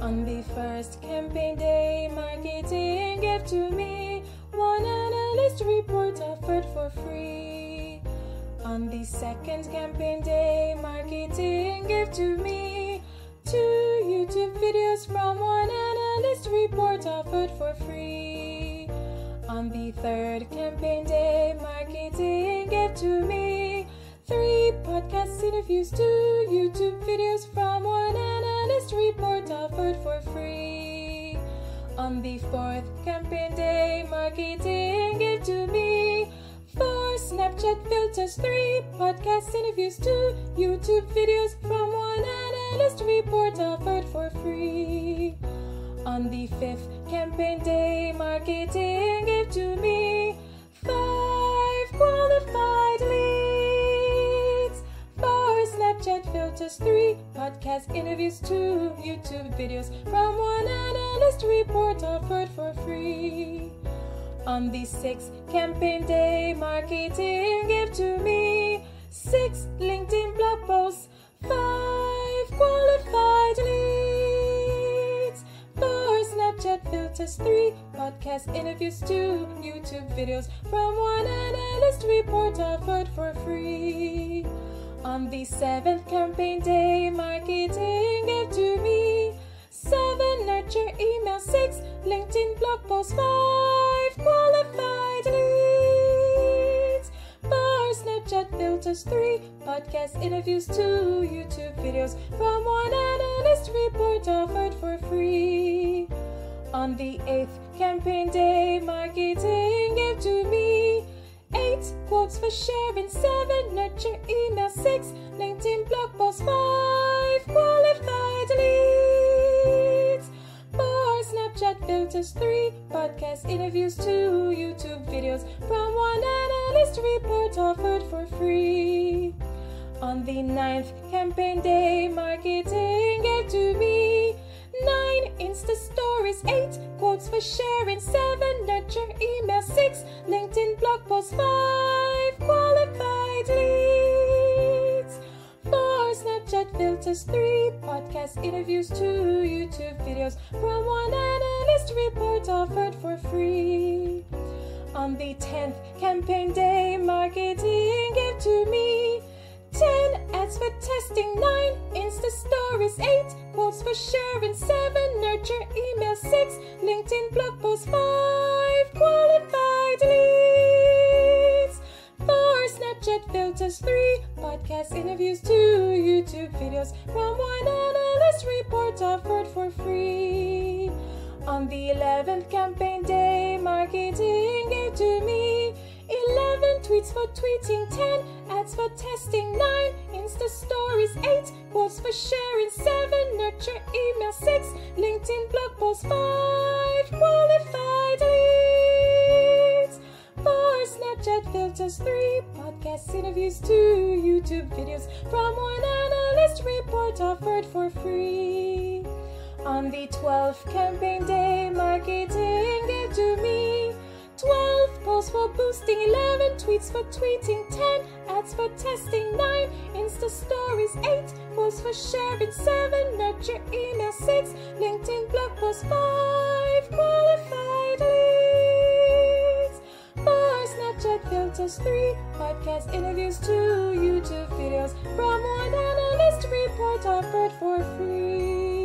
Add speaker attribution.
Speaker 1: On the first campaign day, marketing gave to me one analyst report offered for free. On the second campaign day, marketing gave to me two YouTube videos from one analyst report offered for free. On the third campaign day, marketing gave to me three podcast interviews, two YouTube videos from report offered for free. On the fourth campaign day, marketing gave to me four Snapchat filters, three podcast interviews, two YouTube videos from one analyst report offered for free. On the fifth campaign day, marketing gave to me five qualified leads, four Snapchat filters, three podcast interviews, two YouTube videos from one analyst report offered for free. On the sixth campaign day, marketing gave to me six LinkedIn blog posts, five qualified leads, four Snapchat filters, three podcast interviews, two YouTube videos from one analyst report offered for free. On the seventh campaign day, marketing gave to me. Seven nurture emails, six LinkedIn blog posts, five qualified leads, four Snapchat filters, three podcast interviews, two YouTube videos. From one analyst report offered for free. On the eighth campaign day, marketing gave to me. Eight quotes for sharing, seven nurture emails, six LinkedIn blog posts, five qualified leads, four Snapchat filters, three podcast interviews, two YouTube videos. From one analyst report offered for free. On the ninth campaign day, marketing gave to me nine Insta stories, eight quotes for sharing, seven nurture emails, six LinkedIn blog posts, five qualified leads, Snapchat filters, three podcast interviews, two YouTube videos from one analyst report offered for free. On the 10th campaign day, marketing gave to me 10 ads for testing, 9 Insta stories, 8 quotes for sharing, 7 nurture emails, 6 LinkedIn blog posts, 5 qualified leads, 4 Snapchat filters, 3 podcast interviews, 2 YouTube videos from one analyst report offered for free. On the 11th campaign day, marketing gave to me 11 tweets for tweeting, 10 ads for testing, 9 Insta stories, 8 quotes for sharing, 7 nurture email, 6 LinkedIn blog posts, 5 qualified leads, 4 Snapchat filters, 3 podcast interviews, 2 YouTube videos from one analyst report offered for free. On the 12th campaign day, marketing gave to me 12 posts for boosting, 11 tweets for tweeting, 10 ads for testing, 9 Insta stories, 8 posts for sharing, 7 nurture email, 6 LinkedIn blog posts, 5 podcast interviews two YouTube videos from one analyst report offered for free.